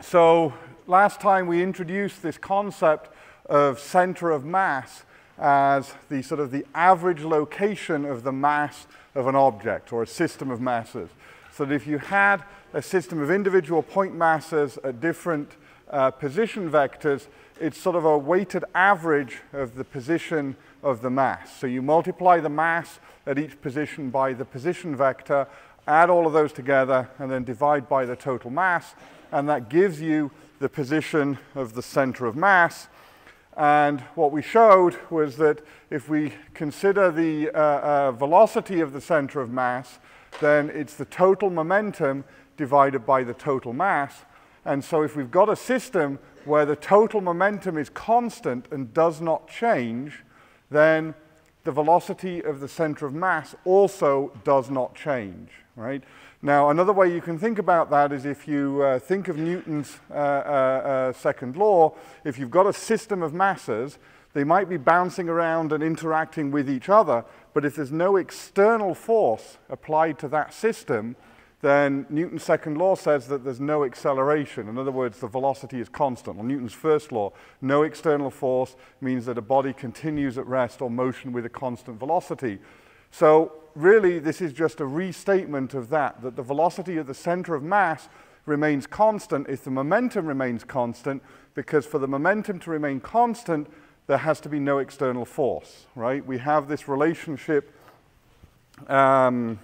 so last time we introduced this concept of center of mass as the sort of the average location of the mass of an object or a system of masses. So that if you had a system of individual point masses at different uh, position vectors, it's sort of a weighted average of the position of the mass. So you multiply the mass at each position by the position vector, add all of those together, and then divide by the total mass, and that gives you the position of the center of mass. And what we showed was that if we consider the uh, uh, velocity of the center of mass, then it's the total momentum divided by the total mass. And so if we've got a system where the total momentum is constant and does not change, then the velocity of the center of mass also does not change, right? Now, another way you can think about that is if you uh, think of Newton's uh, uh, uh, second law, if you've got a system of masses, they might be bouncing around and interacting with each other, but if there's no external force applied to that system, then Newton's second law says that there's no acceleration. In other words, the velocity is constant. Well, Newton's first law, no external force means that a body continues at rest or motion with a constant velocity. So really, this is just a restatement of that, that the velocity at the center of mass remains constant if the momentum remains constant, because for the momentum to remain constant, there has to be no external force, right? We have this relationship um,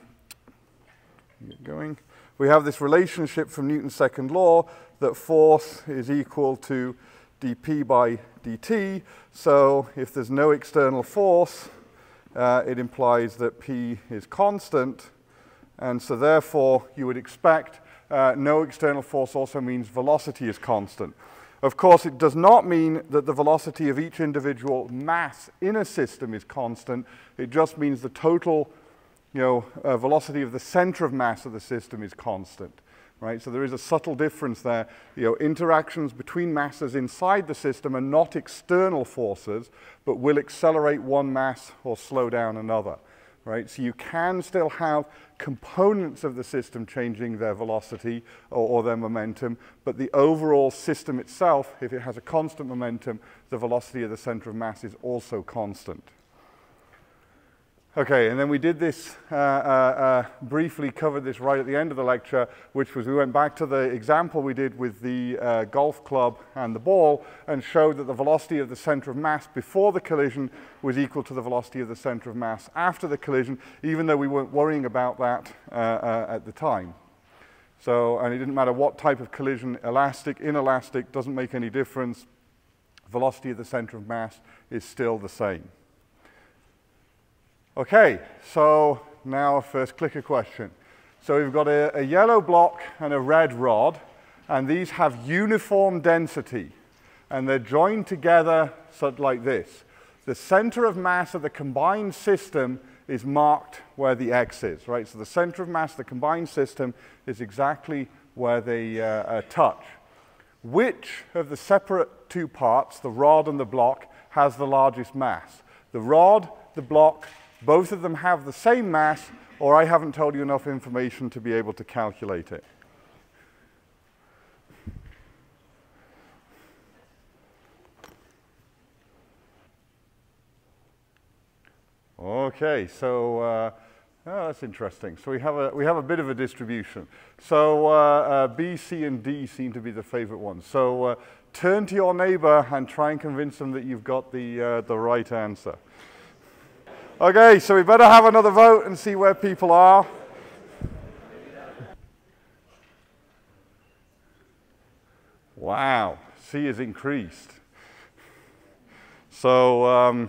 Get going. We have this relationship from Newton's second law that force is equal to dp by dt. So if there's no external force, uh, it implies that p is constant. And so therefore, you would expect uh, no external force also means velocity is constant. Of course, it does not mean that the velocity of each individual mass in a system is constant. It just means the total you know, uh, velocity of the center of mass of the system is constant, right? So there is a subtle difference there. You know, interactions between masses inside the system are not external forces, but will accelerate one mass or slow down another, right? So you can still have components of the system changing their velocity or, or their momentum, but the overall system itself, if it has a constant momentum, the velocity of the center of mass is also constant. Okay, and then we did this, uh, uh, uh, briefly covered this right at the end of the lecture, which was we went back to the example we did with the uh, golf club and the ball and showed that the velocity of the center of mass before the collision was equal to the velocity of the center of mass after the collision, even though we weren't worrying about that uh, uh, at the time. So, and it didn't matter what type of collision, elastic, inelastic, doesn't make any difference. Velocity of the center of mass is still the same. Okay, so now first clicker question. So we've got a, a, yellow block and a red rod, and these have uniform density, and they're joined together of like this. The center of mass of the combined system is marked where the X is, right? So the center of mass of the combined system is exactly where they uh, uh, touch. Which of the separate two parts, the rod and the block, has the largest mass? The rod, the block, both of them have the same mass, or I haven't told you enough information to be able to calculate it. Okay, so uh, oh, that's interesting. So we have a we have a bit of a distribution. So uh, uh, B, C, and D seem to be the favorite ones. So uh, turn to your neighbor and try and convince them that you've got the uh, the right answer. Okay, so we better have another vote and see where people are. Wow, C has increased. So, um,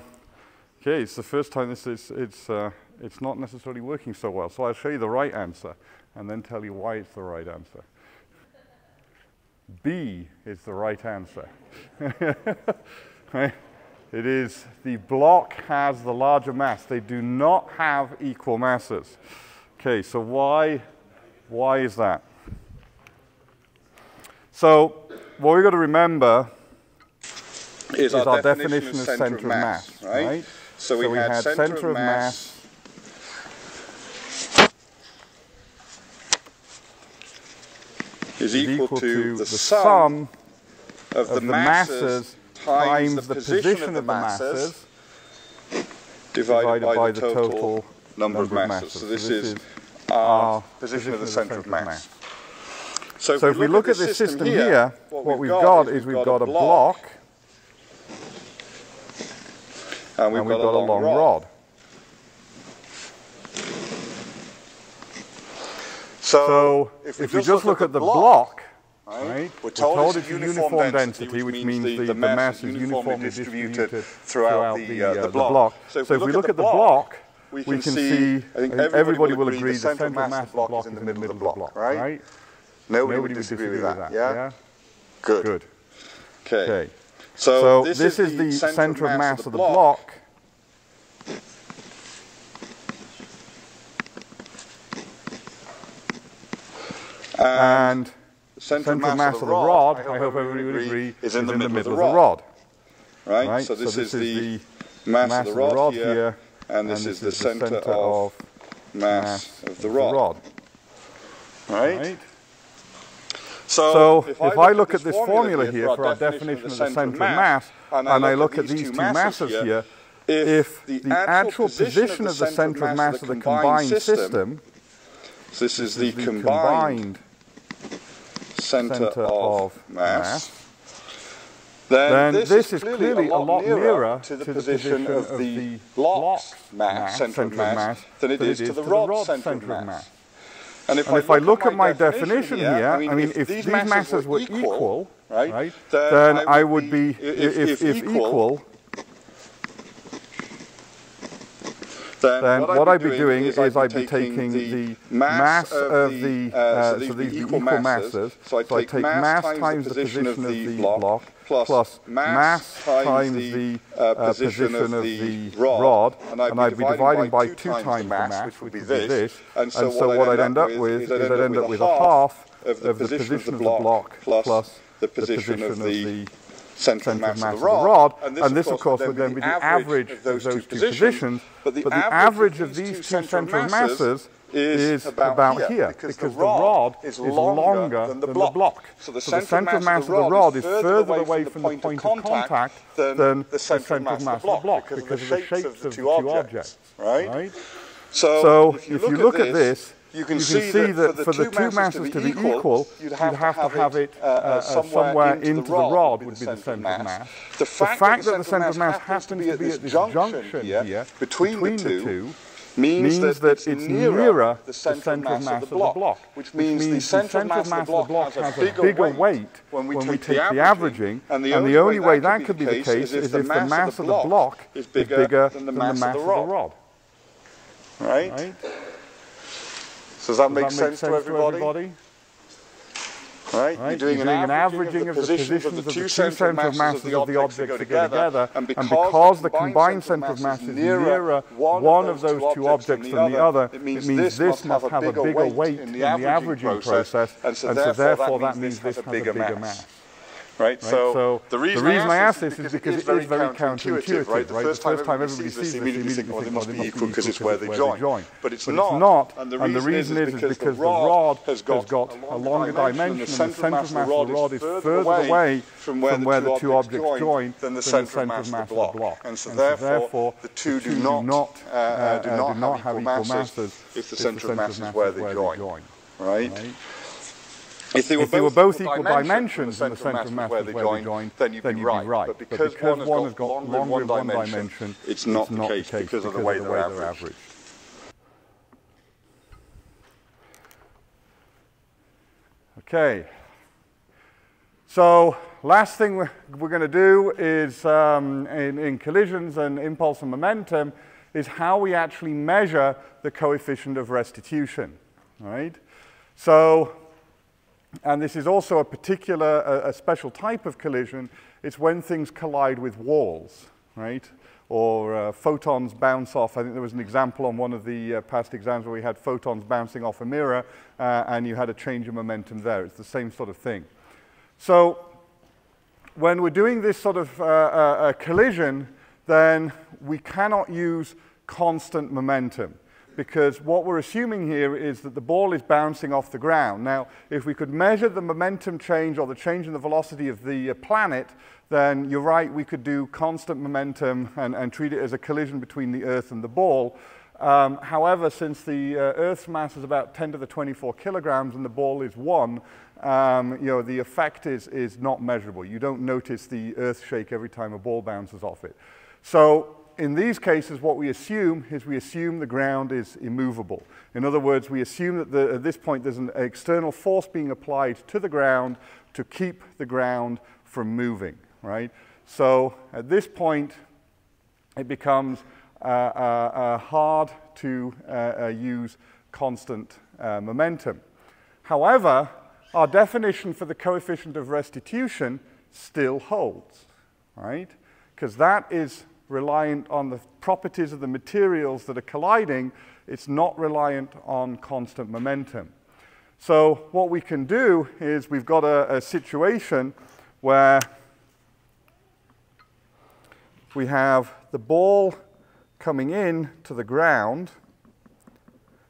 okay, it's the first time this is, it's, uh, it's not necessarily working so well. So I'll show you the right answer and then tell you why it's the right answer. B is the right answer. right? It is the block has the larger mass. They do not have equal masses. Okay, so why, why is that? So what we've got to remember is, is our, our, definition, definition of center, of mass, mass right? right? So we, so we had, had, center, center of mass, mass is equal, to, to, the sum of, of the, masses, times, the, position, of the masses, divided, by, by the total, total number, of masses. masses. So this, so this is, our position of the centre of mass. mass. So if, so if we look, at, this system, system here, what, what we've, got, got is we've got, got a block, and we've, and we've got, got, a long, rod. rod. So, so if, we, if just, we just look, at the block, block right, we're told, we're told it's, uniform, uniform density, density, which means the, the, mass is uniformly distributed, distributed throughout, the, uh, uh, the, block. So if, so if we, look, at the block, we can, we can see, I think everybody, everybody will agree the centre mass of the block is in the middle of the block, right? Nobody, Nobody would disagree, with that, that yeah? yeah? Good. Good. Okay. okay. So, so, this, this is, is, the centre of mass of the block. And, the centre of mass, of the rod, I hope everybody would agree, is in, the, in the middle of the rod. Right? right? So this, so this is, is, the mass, mass of the rod, rod here, here, and this, and this is, is the centre of mass of the rod. Right? right? So, so if, if, I look, at this formula here for our definition of the centre of mass, and I look at these two masses here, if the actual position of the centre of mass of the combined system, so this is the combined centre of mass, then, this, this is clearly, clearly a lot nearer to the, to the position, of the block's mass, centre of mass, than it is to the rod's centre of mass. And if, and I, if look I, look at my, definition, here, here, I mean, I mean if, if, these masses, masses were equal, equal right, right, then, then I would be, be if, if, if, equal, then, then what, what I'd be doing is, I'd be taking the mass of the, uh, uh, so these, equal masses, so I take mass times the position of the block, plus, mass times the uh, position of the rod, and I'd, and I'd be dividing by two times the mass, which would be this. And so, what I'd end up with is I'd end up with a half of the position of the block plus the position of the centre of mass, of the rod, and this, and this of course would then be the average of those, two positions, but the, average of these two centre of masses is about, about here, here, because, the, rod is longer, than, the, block. the block. So the centre of mass of the rod is further away from the point of contact than the centre of mass of the block because of the shapes of the two objects. Right? So if you look at this, you can, you can see, see, that, for the, two, two masses, to be equal, you'd have, you'd have to have it uh, uh, uh somewhere, into, into the rod, would be the centre of mass. The fact, the fact that the centre of mass happens to be at this junction here, between, between the two, means, means that, it's, nearer the centre of mass of the block, which means, the centre of mass of the block has a bigger weight when we take the averaging, and the only way that could be the case is if the mass of the block is bigger than the mass of the rod. Right? Does that, does make, that sense make, sense, to everybody? To everybody? Right? right? You're doing, You're doing an, averaging of the positions of the, two centre of masses of the objects that go together, and because, and because the combined centre of mass is nearer one of those two objects than the other, it means this must have a bigger weight in the averaging process, and so therefore that means this has a bigger mass. Right? So, so, the reason, the reason I, ask this is because, because it is very counterintuitive, right? The first, time, everybody sees this, they immediately think, well, they must be equal because it's where they join. But it's not. And the reason is because the rod has got a longer dimension, and the centre of mass of the rod is further away from where the two objects join than the centre of mass of the block. And so therefore, the two do uh, uh, not do not have equal masses if the centre of mass is where they join. Right? If they were, if both, they were both equal dimensions in the centre of mass where they join, then you'd, then you'd be right. But because, but because one, has got longer, in one dimension, dimension it's not, it's not the, case the case because, of the way, they're, averaged. averaged. Okay. So last thing we're, we're going to do is um, in, in collisions and impulse and momentum is how we actually measure the coefficient of restitution. Right? So and this is also a particular, a, a, special type of collision. It's when things collide with walls, right? Or uh, photons bounce off. I think there was an example on one of the uh, past exams where we had photons bouncing off a mirror uh, and you had a change of momentum there. It's the same sort of thing. So when we're doing this sort of uh, uh, collision, then we cannot use constant momentum because what we're assuming here is that the ball is bouncing off the ground. Now, if we could measure the momentum change or the change in the velocity of the uh, planet, then you're right, we could do constant momentum and, and treat it as a collision between the Earth and the ball. Um, however, since the uh, Earth's mass is about 10 to the 24 kilograms and the ball is one, um, you know, the effect is, is not measurable. You don't notice the Earth shake every time a ball bounces off it. So in these cases, what we assume is we assume the ground is immovable. In other words, we assume that the, at this point there's an external force being applied to the ground to keep the ground from moving, right? So at this point, it becomes uh, uh, uh, hard to use constant momentum. However, our definition for the coefficient of restitution still holds, right? Because that is reliant on the properties of the materials that are colliding. It's not reliant on constant momentum. So what we can do is we've got a, a situation where we have the ball coming in to the ground.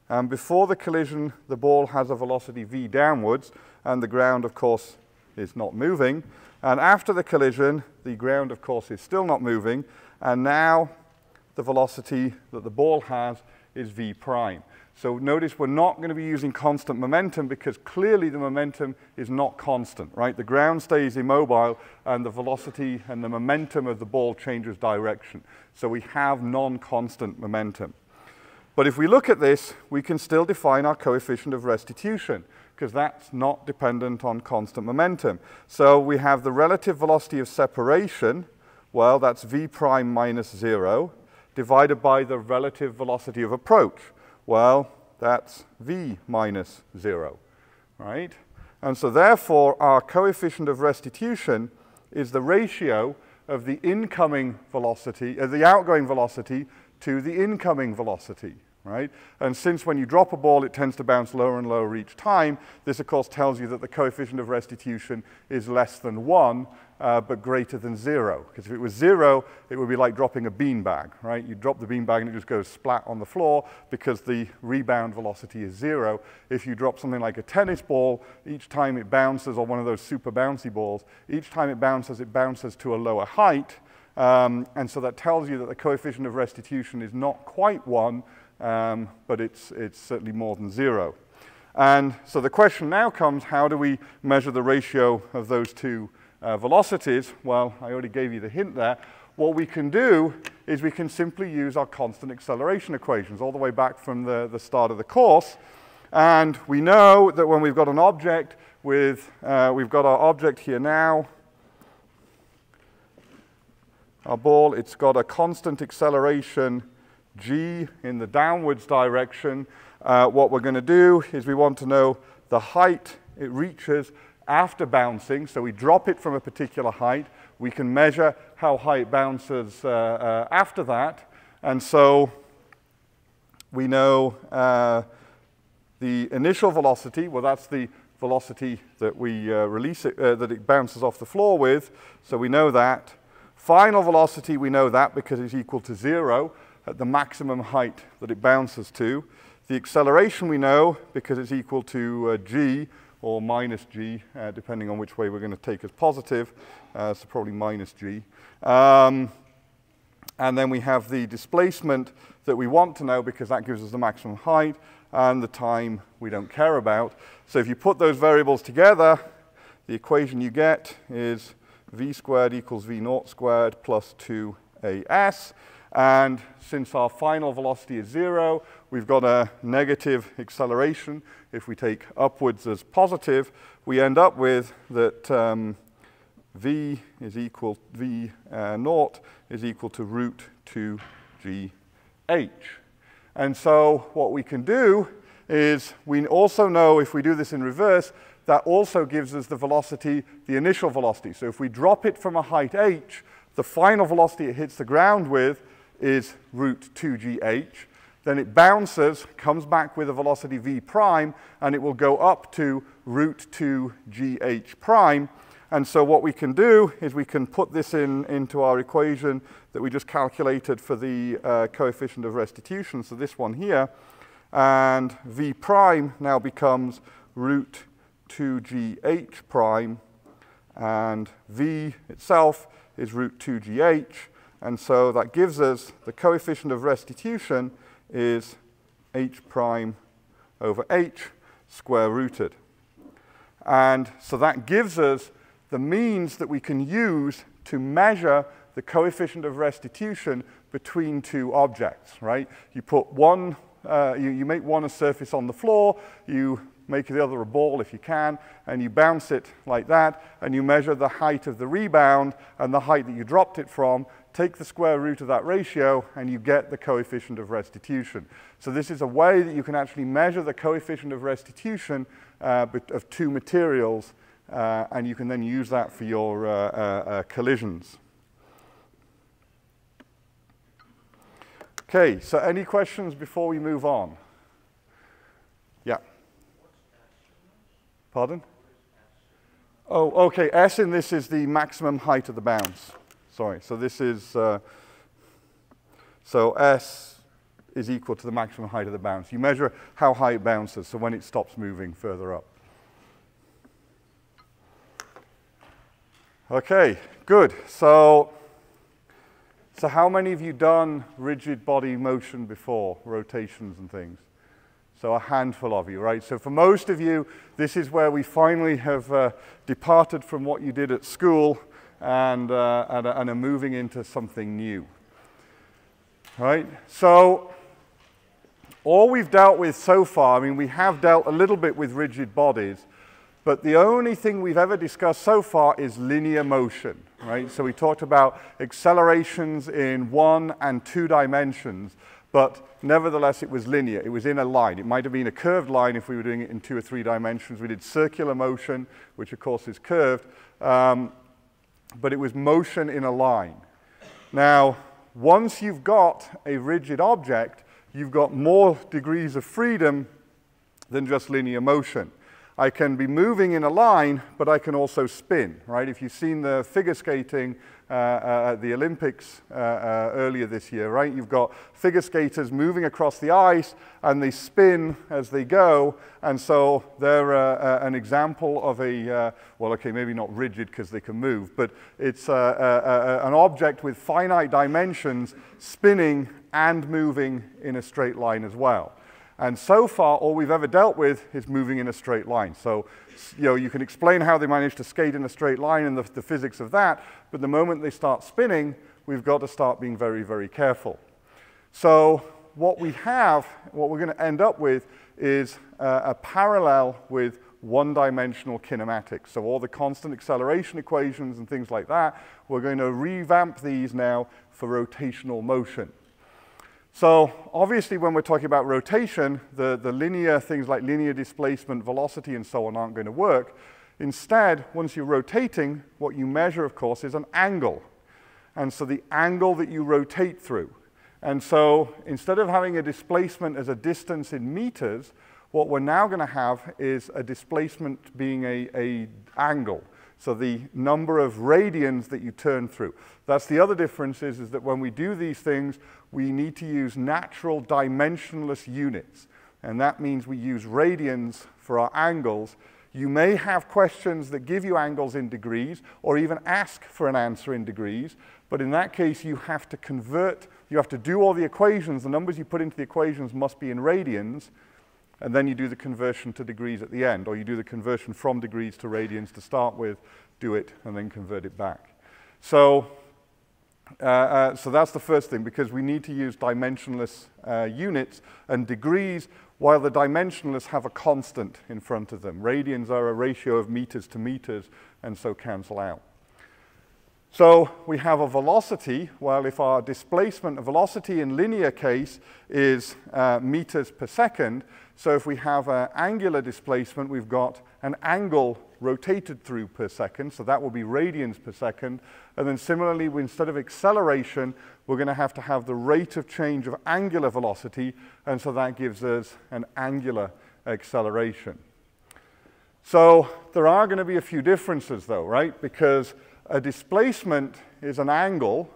And before the collision, the ball has a velocity v downwards, and the ground, of course, is not moving. And after the collision, the ground, of course, is still not moving. And now the velocity that the ball has is v prime. So notice we're not going to be using constant momentum because clearly the momentum is not constant, right? The ground stays immobile and the velocity and the momentum of the ball changes direction. So we have non-constant momentum. But if we look at this, we can still define our coefficient of restitution because that's not dependent on constant momentum. So we have the relative velocity of separation, well, that's v prime minus zero, divided by the relative velocity of approach. Well, that's v minus 0, right? And so therefore, our coefficient of restitution is the ratio of the incoming velocity, uh, the outgoing velocity to the incoming velocity right? And since when you drop a ball, it tends to bounce lower and lower each time, this of course tells you that the coefficient of restitution is less than one, uh, but greater than zero. Because if it was zero, it would be like dropping a beanbag, right? You drop the beanbag and it just goes splat on the floor because the rebound velocity is zero. If you drop something like a tennis ball, each time it bounces, or one of those super bouncy balls, each time it bounces, it bounces to a lower height, um, and so that tells you that the coefficient of restitution is not quite one, um, but it's, it's certainly more than zero. And so the question now comes, how do we measure the ratio of those two uh, velocities? Well, I already gave you the hint there. What we can do is we can simply use our constant acceleration equations all the way back from the, the start of the course. And we know that when we've got an object with, uh, we've got our object here now, our ball, it's got a constant acceleration g in the downwards direction, uh, what we're going to do is we want to know the height it reaches after bouncing. So we drop it from a particular height. We can measure how high it bounces uh, uh, after that. And so we know uh, the initial velocity, well, that's the velocity that we uh, release it, uh, that it bounces off the floor with. So we know that. Final velocity, we know that because it's equal to zero at the maximum height that it bounces to. The acceleration we know because it's equal to uh, g or minus g, uh, depending on which way we're going to take as positive, uh, so probably minus g. Um, and then we have the displacement that we want to know because that gives us the maximum height and the time we don't care about. So if you put those variables together, the equation you get is v squared equals v naught squared plus 2as. And since our final velocity is zero, we've got a negative acceleration. If we take upwards as positive, we end up with that um, v is equal, v uh, naught is equal to root 2gh. And so what we can do is we also know if we do this in reverse, that also gives us the velocity, the initial velocity. So if we drop it from a height h, the final velocity it hits the ground with is root 2gh. Then it bounces, comes back with a velocity v prime, and it will go up to root 2gh prime. And so what we can do is we can put this in into our equation that we just calculated for the uh, coefficient of restitution, so this one here. And v prime now becomes root 2gh prime, and v itself is root 2gh, and so that gives us the coefficient of restitution is h prime over h square rooted. And so that gives us the means that we can use to measure the coefficient of restitution between two objects, right? You put one, uh, you, you make one a surface on the floor, you make the other a ball if you can, and you bounce it like that, and you measure the height of the rebound and the height that you dropped it from, take the square root of that ratio, and you get the coefficient of restitution. So this is a way that you can actually measure the coefficient of restitution uh, of two materials, uh, and you can then use that for your uh, uh, uh collisions. Okay, so any questions before we move on? Yeah. Pardon? Oh, okay, S in this is the maximum height of the bounce. Sorry, so this is, uh, so S is equal to the maximum height of the bounce. You measure how high it bounces, so when it stops moving further up. Okay, good. So so how many of you done rigid body motion before, rotations and things? So a handful of you, right? So for most of you, this is where we finally have uh, departed from what you did at school and, uh, and, and are moving into something new. Right? So all we've dealt with so far, I mean, we have dealt a little bit with rigid bodies, but the only thing we've ever discussed so far is linear motion, right? So we talked about accelerations in one and two dimensions, but nevertheless it was linear. It was in a line. It might have been a curved line if we were doing it in two or three dimensions. We did circular motion, which of course is curved, um, but it was motion in a line. Now, once you've got a rigid object, you've got more degrees of freedom than just linear motion. I can be moving in a line, but I can also spin, right? If you've seen the figure skating uh, uh, at the Olympics uh, uh, earlier this year, right? You've got figure skaters moving across the ice and they spin as they go. And so they're uh, uh, an example of a, well, okay, maybe not rigid because they can move, but it's an object with finite dimensions spinning and moving in a straight line as well. And so far, all we've ever dealt with is moving in a straight line. So, you know, you can explain how they managed to skate in a straight line and the, the physics of that, but the moment they start spinning, we've got to start being very, very careful. So what we have, what we're going to end up with is uh, a parallel with one-dimensional kinematics. So all the constant acceleration equations and things like that, we're going to revamp these now for rotational motion. So obviously when we're talking about rotation, the, the linear things like linear displacement, velocity, and so on aren't going to work. Instead, once you're rotating, what you measure, of course, is an angle. And so the angle that you rotate through. And so instead of having a displacement as a distance in meters, what we're now going to have is a displacement being a, a angle. So the number of radians that you turn through. That's the other difference is, is that when we do these things, we need to use natural dimensionless units. And that means we use radians for our angles. You may have questions that give you angles in degrees or even ask for an answer in degrees. But in that case, you have to convert, you have to do all the equations. The numbers you put into the equations must be in radians. And then you do the conversion to degrees at the end, or you do the conversion from degrees to radians to start with, do it, and then convert it back. So, uh, uh, so that's the first thing, because we need to use dimensionless uh, units and degrees, while the dimensionless have a constant in front of them. Radians are a ratio of meters to meters, and so cancel out. So we have a velocity, well, if our displacement, velocity in linear case is uh, meters per second, so if we have an angular displacement, we've got an angle rotated through per second, so that will be radians per second. And then similarly, instead of acceleration, we're going to have to have the rate of change of angular velocity, and so that gives us an angular acceleration. So there are going to be a few differences though, right? Because a displacement is an angle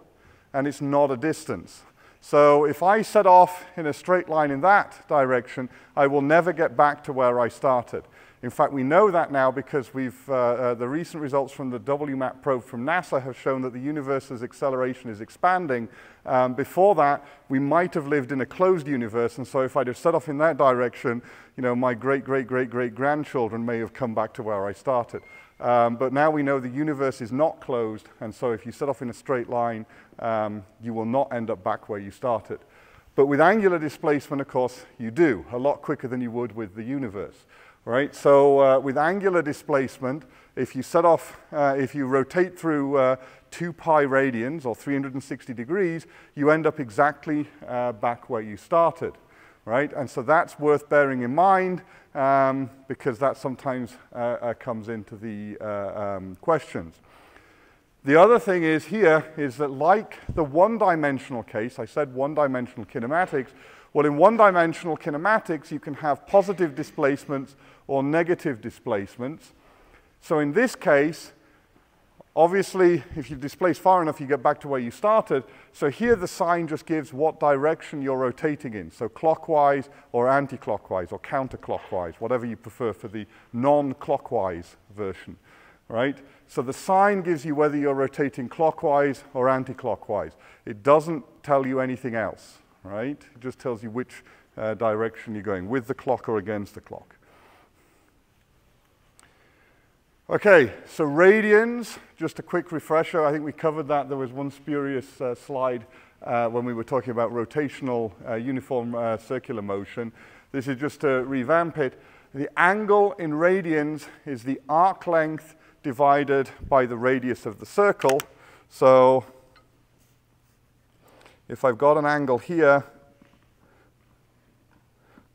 and it's not a distance. So if I set off in a straight line in that direction, I will never get back to where I started. In fact, we know that now because we've, uh, uh, the recent results from the WMAP probe from NASA have shown that the universe's acceleration is expanding. Um, before that, we might have lived in a closed universe, and so if I'd have set off in that direction, you know, my great, great, great, great grandchildren may have come back to where I started. Um, but now we know the universe is not closed, and so if you set off in a straight line, um, you will not end up back where you started. But with angular displacement, of course, you do, a lot quicker than you would with the universe right? So uh, with angular displacement, if you set off, uh, if you rotate through uh, 2 pi radians or 360 degrees, you end up exactly uh, back where you started, right? And so that's worth bearing in mind um, because that sometimes uh, uh, comes into the um, questions. The other thing is here is that like the one-dimensional case, I said one-dimensional kinematics, well, in one-dimensional kinematics, you can have positive displacements or negative displacements. So in this case, obviously, if you displace far enough, you get back to where you started. So here the sign just gives what direction you're rotating in. So clockwise or anti-clockwise or counterclockwise, whatever you prefer for the non-clockwise version, right? So the sign gives you whether you're rotating clockwise or anti-clockwise. It doesn't tell you anything else, right? It just tells you which uh, direction you're going, with the clock or against the clock. Okay, so radians, just a quick refresher. I think we covered that. There was one spurious uh, slide uh, when we were talking about rotational uh, uniform uh, circular motion. This is just to revamp it. The angle in radians is the arc length divided by the radius of the circle. So if I've got an angle here,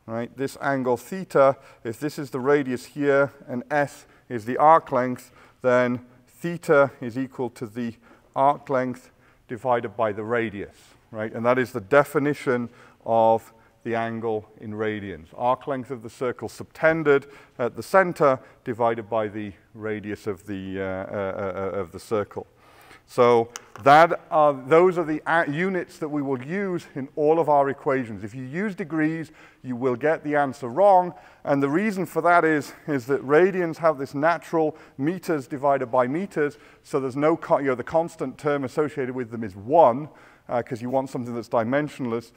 right, this angle theta, if this is the radius here and s is the arc length, then theta is equal to the arc length divided by the radius, right? And that is the definition of the angle in radians. Arc length of the circle subtended at the center divided by the radius of the, uh, uh, uh, of the circle. So that are, those are the units that we will use in all of our equations. If you use degrees, you will get the answer wrong. And the reason for that is, is that radians have this natural meters divided by meters. So there's no, you know, the constant term associated with them is one, because uh, you want something that's dimensionless.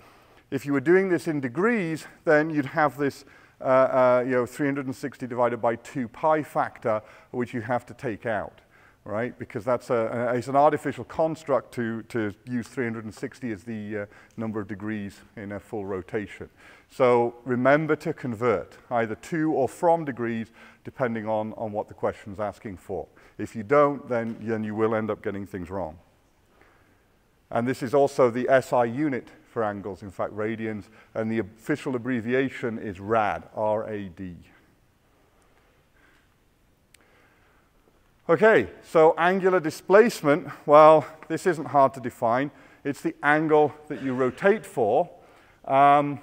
If you were doing this in degrees, then you'd have this uh, uh, you know, 360 divided by 2 pi factor, which you have to take out right? Because that's a, it's an artificial construct to, to use 360 as the uh, number of degrees in a full rotation. So remember to convert either to or from degrees depending on, on what the question's asking for. If you don't, then, then you will end up getting things wrong. And this is also the SI unit for angles, in fact, radians, and the official abbreviation is RAD, R-A-D. Okay, so angular displacement, well, this isn't hard to define. It's the angle that you rotate for. Um,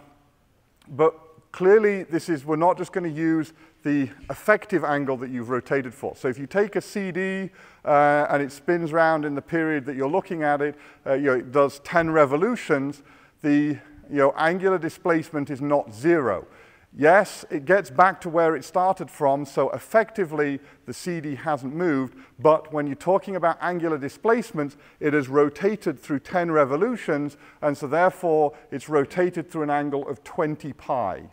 but clearly, this is, we're not just going to use the effective angle that you've rotated for. So if you take a CD uh, and it spins round in the period that you're looking at it, uh, you know, it does 10 revolutions, the you know, angular displacement is not zero. Yes, it gets back to where it started from, so effectively the CD hasn't moved, but when you're talking about angular displacements, it has rotated through 10 revolutions, and so therefore it's rotated through an angle of 20 pi,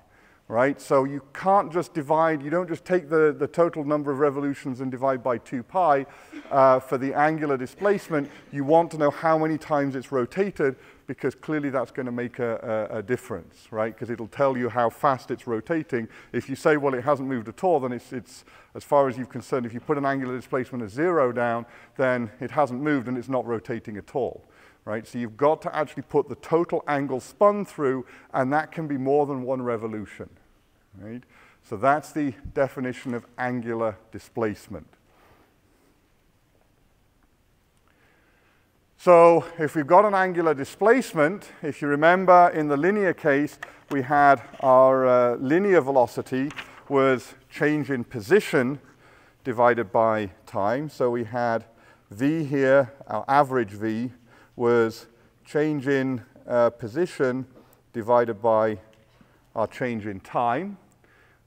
right? So you can't just divide, you don't just take the, the total number of revolutions and divide by 2 pi uh, for the angular displacement. You want to know how many times it's rotated, because clearly that's going to make a, a, a difference, right? Because it'll tell you how fast it's rotating. If you say, well, it hasn't moved at all, then it's, it's as far as you're concerned, if you put an angular displacement of zero down, then it hasn't moved and it's not rotating at all, right? So you've got to actually put the total angle spun through, and that can be more than one revolution, right? So that's the definition of angular displacement. So if we've got an angular displacement, if you remember in the linear case, we had our uh, linear velocity was change in position divided by time. So we had v here, our average v, was change in uh, position divided by our change in time,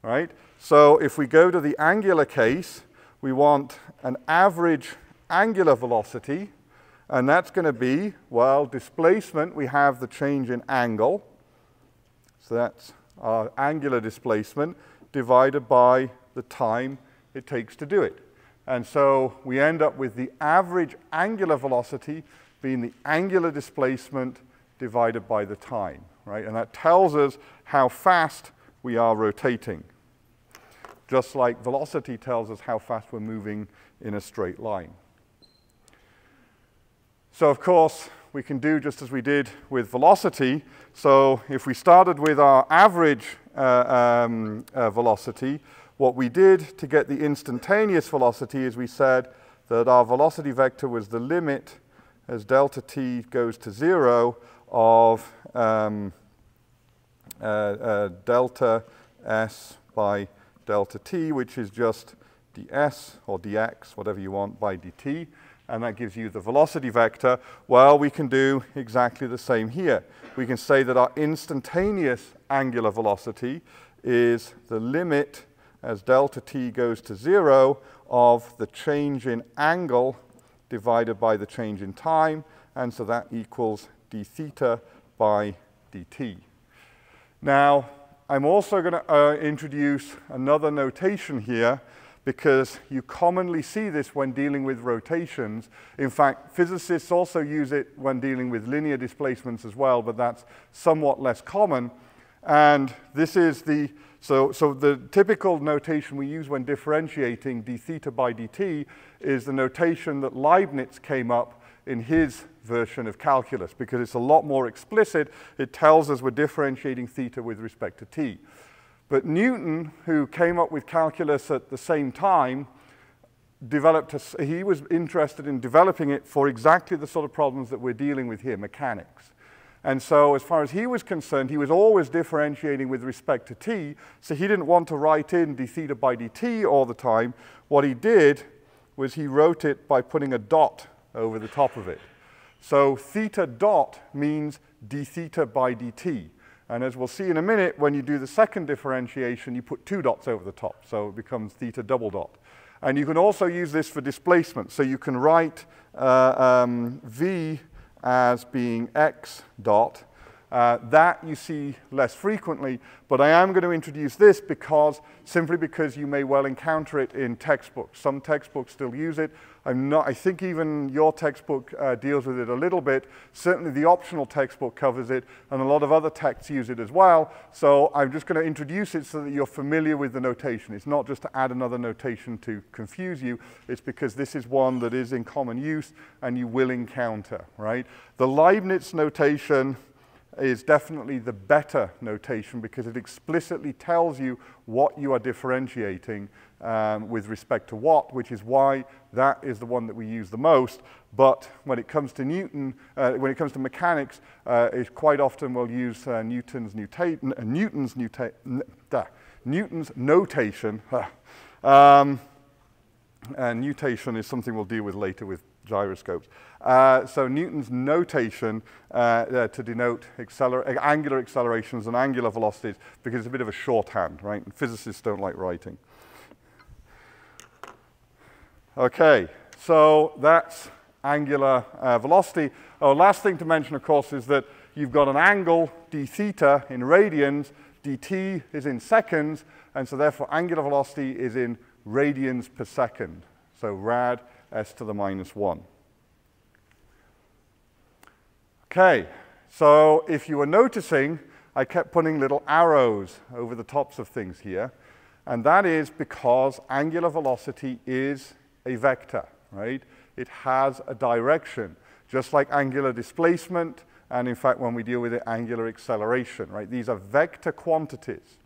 right? So if we go to the angular case, we want an average angular velocity, and that's going to be, well, displacement, we have the change in angle. So that's our angular displacement divided by the time it takes to do it. And so we end up with the average angular velocity being the angular displacement divided by the time, right? And that tells us how fast we are rotating. Just like velocity tells us how fast we're moving in a straight line. So of course, we can do just as we did with velocity. So if we started with our average uh, um, uh, velocity, what we did to get the instantaneous velocity is we said that our velocity vector was the limit as delta t goes to zero of um, uh, uh, delta s by delta t, which is just ds or dx, whatever you want, by dt, and that gives you the velocity vector. Well, we can do exactly the same here. We can say that our instantaneous angular velocity is the limit as delta t goes to zero of the change in angle divided by the change in time, and so that equals d theta by dt. Now, I'm also going to uh, introduce another notation here because you commonly see this when dealing with rotations. In fact, physicists also use it when dealing with linear displacements as well, but that's somewhat less common. And this is the so, so the typical notation we use when differentiating d theta by dt is the notation that Leibniz came up in his version of calculus because it's a lot more explicit. It tells us we're differentiating theta with respect to t. But Newton, who came up with calculus at the same time, developed a, he was interested in developing it for exactly the sort of problems that we're dealing with here, mechanics. And so as far as he was concerned, he was always differentiating with respect to t, so he didn't want to write in d theta by dt all the time. What he did was he wrote it by putting a dot over the top of it. So theta dot means d theta by dt. And as we'll see in a minute, when you do the second differentiation, you put two dots over the top, so it becomes theta double dot. And you can also use this for displacement. So you can write uh, um, v as being x dot. Uh, that you see less frequently, but I am going to introduce this because, simply because you may well encounter it in textbooks. Some textbooks still use it. I'm not, I think even your textbook uh, deals with it a little bit. Certainly the optional textbook covers it, and a lot of other texts use it as well. So I'm just going to introduce it so that you're familiar with the notation. It's not just to add another notation to confuse you. It's because this is one that is in common use and you will encounter, right? The Leibniz notation is definitely the better notation because it explicitly tells you what you are differentiating um, with respect to what, which is why that is the one that we use the most. But when it comes to Newton, uh, when it comes to mechanics, uh, it quite often we'll use uh, Newton's, nuta Newton's, nuta Newton's notation. um, and nutation is something we'll deal with later with gyroscopes. Uh, so Newton's notation uh, uh, to denote acceler angular accelerations and angular velocities because it's a bit of a shorthand, right? And physicists don't like writing. Okay, so that's angular uh, velocity. Oh, last thing to mention, of course, is that you've got an angle, d theta, in radians, dt is in seconds, and so therefore angular velocity is in radians per second. So rad s to the minus 1. Okay, so if you were noticing, I kept putting little arrows over the tops of things here, and that is because angular velocity is a vector, right? It has a direction, just like angular displacement, and in fact, when we deal with it, angular acceleration, right? These are vector quantities.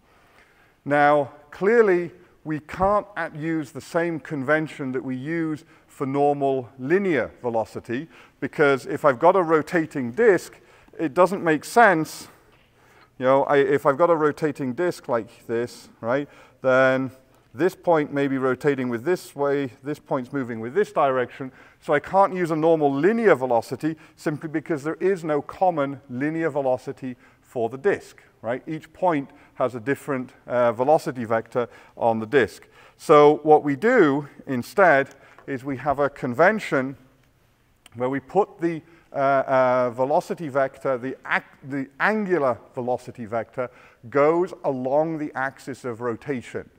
Now, clearly, we can't use the same convention that we use for normal linear velocity, because if I've got a rotating disk, it doesn't make sense, you know, I, if I've got a rotating disk like this, right, then This point may be rotating with this way, this point's moving with this direction, so I can't use a normal linear velocity simply because there is no common linear velocity for the disk, right? Each point has a different uh, velocity vector on the disk. So what we do instead is we have a convention where we put the uh, uh, velocity vector, the, the angular velocity vector, goes along the axis of rotation.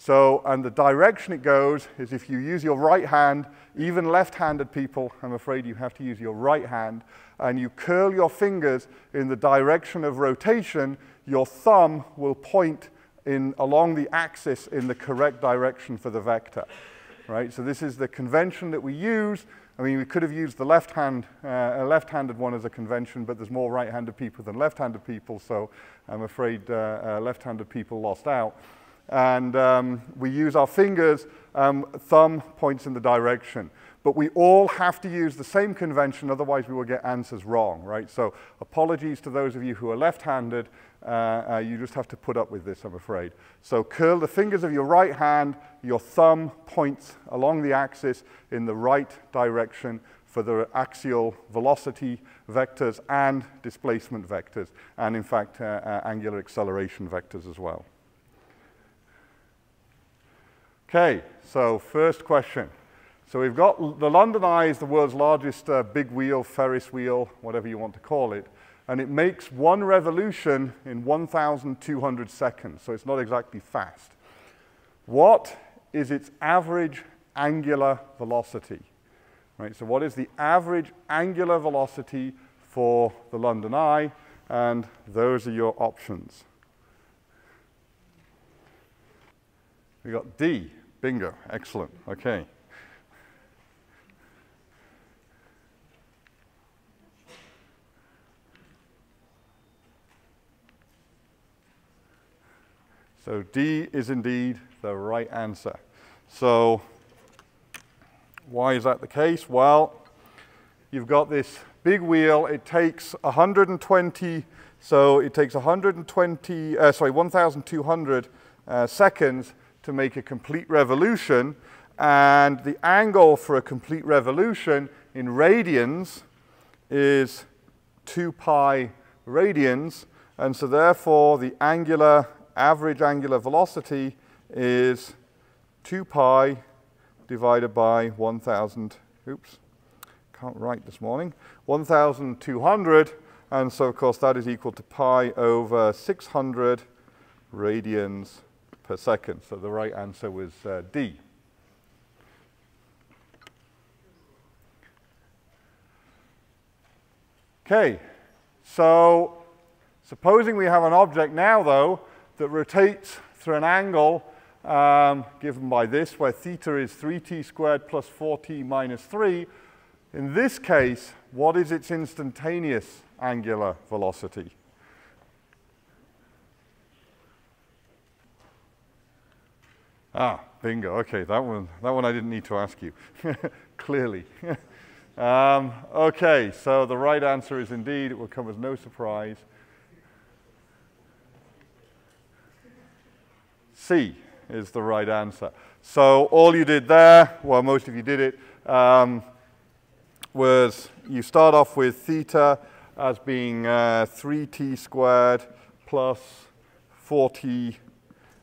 So, and the direction it goes is if you use your right hand, even left-handed people, I'm afraid you have to use your right hand, and you curl your fingers in the direction of rotation, your thumb will point in, along the axis in the correct direction for the vector. Right? So this is the convention that we use. I mean, we could have used the left hand, uh, a left-handed one as a convention, but there's more right-handed people than left-handed people, so I'm afraid uh, uh, left-handed people lost out and um, we use our fingers, um, thumb points in the direction. But we all have to use the same convention, otherwise we will get answers wrong, right? So apologies to those of you who are left-handed. Uh, uh, you just have to put up with this, I'm afraid. So curl the fingers of your right hand, your thumb points along the axis in the right direction for the axial velocity vectors and displacement vectors, and in fact, uh, uh angular acceleration vectors as well. Okay, so first question. So we've got the London Eye is the world's largest uh, big wheel, Ferris wheel, whatever you want to call it, and it makes one revolution in 1,200 seconds, so it's not exactly fast. What is its average angular velocity? Right, so what is the average angular velocity for the London Eye? And those are your options. We got D, Bingo, excellent, okay. So D is indeed the right answer. So why is that the case? Well, you've got this big wheel. It takes 120, so it takes 120, uh, sorry, 1,200 uh, seconds to make a complete revolution. And the angle for a complete revolution in radians is 2 pi radians. And so therefore, the angular, average angular velocity is 2 pi divided by 1,000, oops, can't write this morning, 1,200. And so, of course, that is equal to pi over 600 radians per second. So the right answer was uh, D. Okay, so supposing we have an object now, though, that rotates through an angle um, given by this, where theta is 3t squared plus 4t minus 3. In this case, what is its instantaneous angular velocity? Ah, bingo. Okay, that one, that one I didn't need to ask you, clearly. um, okay, so the right answer is indeed, it will come as no surprise. C is the right answer. So all you did there, well, most of you did it, um, was you start off with theta as being uh, 3t squared plus 4t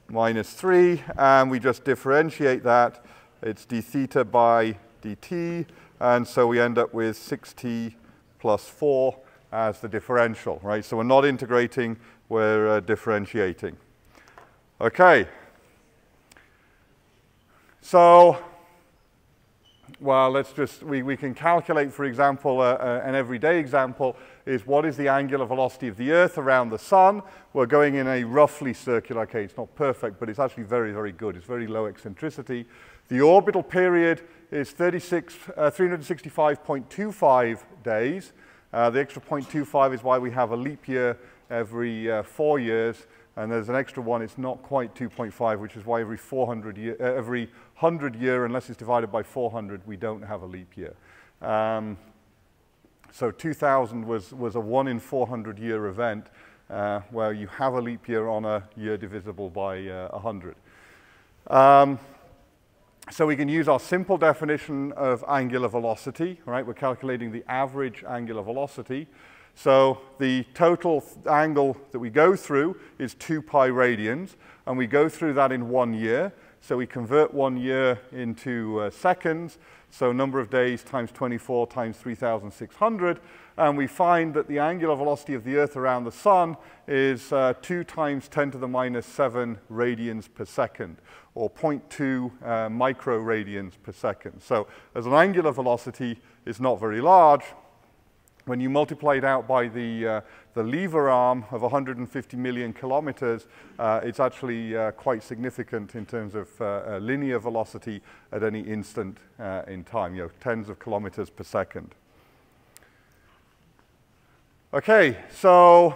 minus 3, and we just differentiate that. It's d theta by dt, and so we end up with 6t plus 4 as the differential, right? So we're not integrating, we're uh, differentiating. Okay. So, well, let's just, we, we can calculate, for example, uh, uh, an everyday example is what is the angular velocity of the Earth around the Sun. We're going in a roughly circular, okay, it's not perfect, but it's actually very, very good. It's very low eccentricity. The orbital period is 36, uh, 365.25 days. Uh, the extra 0.25 is why we have a leap year every uh, four years. And there's an extra one, it's not quite 2.5, which is why every 400 year, uh, every 100 year, unless it's divided by 400, we don't have a leap year. Um, so 2000 was, was a 1 in 400 year event uh, where you have a leap year on a year divisible by uh, 100. Um, so we can use our simple definition of angular velocity, right? We're calculating the average angular velocity. So the total angle that we go through is 2 pi radians, and we go through that in one year. So we convert one year into uh, seconds, so number of days times 24 times 3,600, and we find that the angular velocity of the Earth around the Sun is uh, 2 times 10 to the minus 7 radians per second, or 0.2 uh, microradians per second. So as an angular velocity, it's not very large, when you multiply it out by the, uh, the lever arm of 150 million kilometers, uh, it's actually uh, quite significant in terms of uh, linear velocity at any instant uh, in time, you know, tens of kilometers per second. Okay, so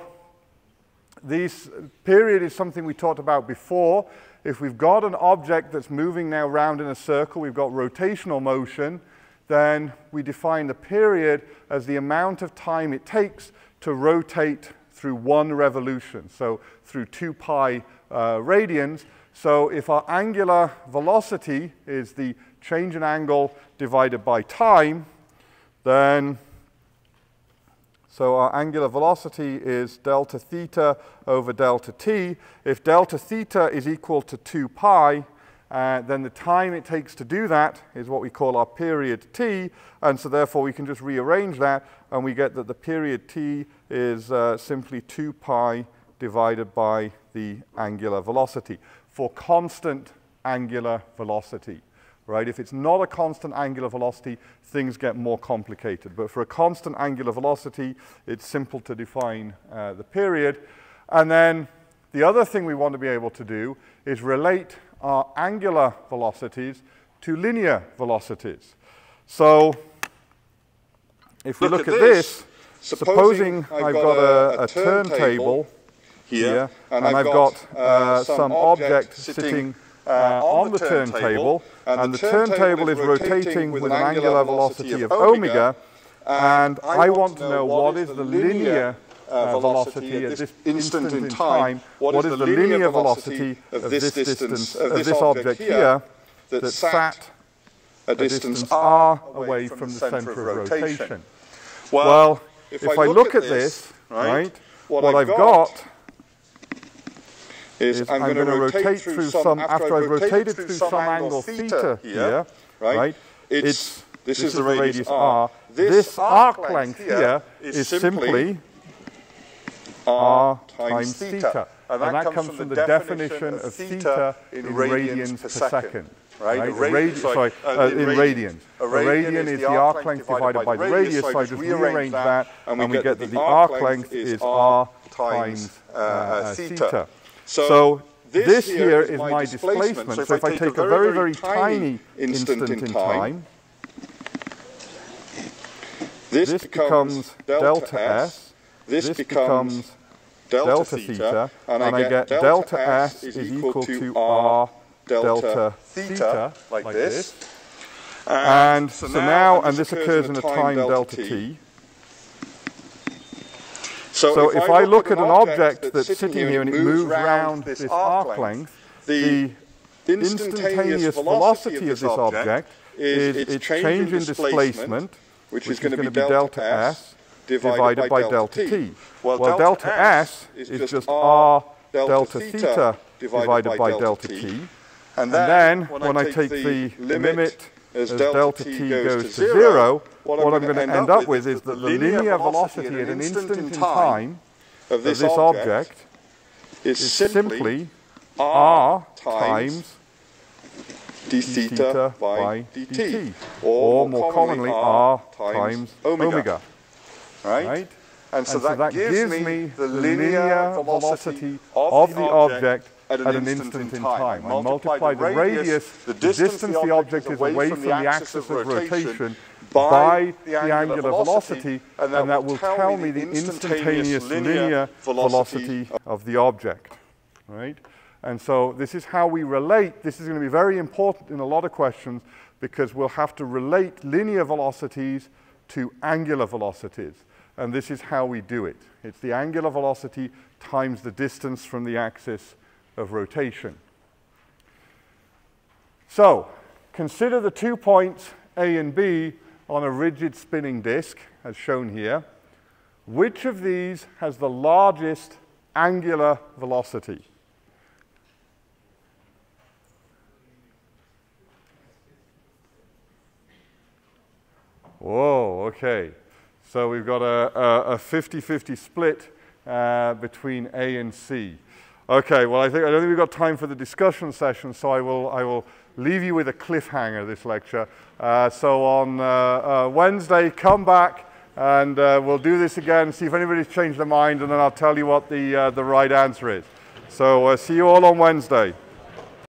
this period is something we talked about before. If we've got an object that's moving now round in a circle, we've got rotational motion, then we define the period as the amount of time it takes to rotate through one revolution, so through 2 pi uh, radians. So if our angular velocity is the change in angle divided by time, then so our angular velocity is delta theta over delta t. If delta theta is equal to 2 pi, uh, then the time it takes to do that is what we call our period t, and so therefore we can just rearrange that, and we get that the period t is uh, simply 2 pi divided by the angular velocity for constant angular velocity. Right? If it's not a constant angular velocity, things get more complicated. But for a constant angular velocity, it's simple to define uh, the period. And then the other thing we want to be able to do is relate are angular velocities to linear velocities. So if we look, look at, at, this, supposing, supposing I've, got, a, a, turntable here, here, and, and I've got, got uh, uh some object sitting uh, uh on the turntable, and, and the turntable is rotating with an angular velocity of omega, and I want to know what is the linear uh, velocity at this instant in time, what is the linear velocity of this distance, of this object here, that sat a distance r away from the center of rotation? Well, if I look at this, right, what I've got is I'm going to rotate through some, after I've rotated through some angle theta here, right, it's, this is the radius r. This arc length here is simply r times theta. And that, and that comes, comes from the definition of theta in radians per second. Right? right? Radi sorry, uh, in radians. A radian is the arc length divided by the radius, so I just rearrange that, and we get that the arc length is r times uh, uh, theta. So this here is my displacement. So if I take a very, very tiny instant in time, this becomes delta s, this becomes delta, delta theta, theta, and, I, get, delta, delta s is equal to r delta theta, like, like this. And, and so, so, now, and this occurs in a time delta t. So, so if, if, I look at an object that's sitting here and it moves around this arc length, the instantaneous velocity of this object is its change in displacement, which is going to be delta s, divided by delta t. Well, delta s is just r delta theta divided by delta t. And then when I take the limit as delta t goes to zero, what I'm going to end up with is that the linear velocity at an instant in time of this object is simply r times d theta by dt, or more commonly r times omega right? right? And, so, and that, so that, gives, gives me the linear velocity of the object at an, at an instant, instant, in time. I multiply the radius, the distance the object is away from the axis of rotation, by the angular velocity, and that, and that will tell me the instantaneous linear velocity of the object. Right? And so this is how we relate. This is going to be very important in a lot of questions because we'll have to relate linear velocities to angular velocities. And this is how we do it. It's the angular velocity times the distance from the axis of rotation. So, consider the two points A and B on a rigid spinning disk, as shown here. Which of these has the largest angular velocity? Whoa, okay. So we've got a 50-50 split uh, between A and C. Okay, well, I, think, I don't think we've got time for the discussion session, so I will, I will leave you with a cliffhanger this lecture. Uh, so on uh, uh Wednesday, come back and uh, we'll do this again, see if anybody's changed their mind, and then I'll tell you what the, uh, the right answer is. So see you all on Wednesday.